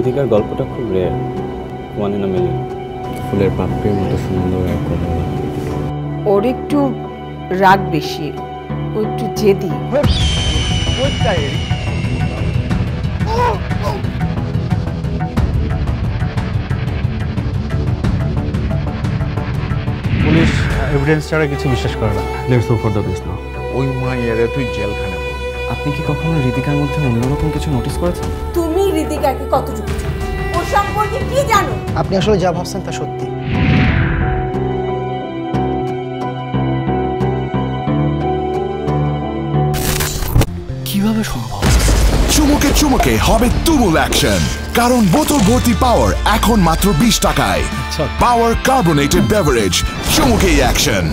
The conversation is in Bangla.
ঋতিকার গল্পটা খুব rare one in a million ফুলের পাপড়ির মতো সুন্দর আর কোমল ওর একটু রাগ বেশি ও একটু জেদি। পুলিশ এভিডেন্স ছাড়া কিছু বিশ্বাস করে না। Let's go for the best now ওই মাইয়ারে তুই জেলখানে আপনি কি কখনো ঋতিকার মধ্যে অন্যরকম কিছু নোটিস করেছেন? তুমি ঋতিকাকে কতটুকু চেনো? ওর সম্পর্কে কি জানো? আপনি আসলে যা ভাবছেন তা সত্যি। কীভাবে সম্ভব? চুমুকে চুমুকে হবে তুমুল অ্যাকশন কারণ বোতল ভর্তি পাওয়ার এখন মাত্র বিশ টাকায়। পাওয়ার কার্বোনেটেড বেভারেজ চুমুকেই অ্যাকশন